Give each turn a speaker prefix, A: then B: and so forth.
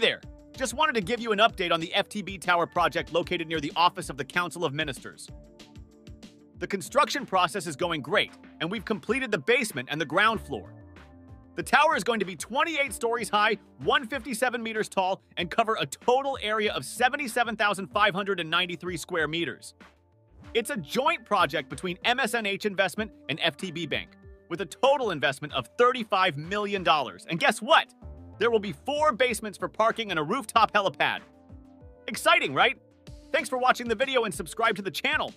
A: there! Just wanted to give you an update on the FTB Tower project located near the Office of the Council of Ministers. The construction process is going great, and we've completed the basement and the ground floor. The tower is going to be 28 stories high, 157 meters tall, and cover a total area of 77,593 square meters. It's a joint project between MSNH Investment and FTB Bank, with a total investment of $35 million. And guess what? There will be four basements for parking and a rooftop helipad. Exciting, right? Thanks for watching the video and subscribe to the channel.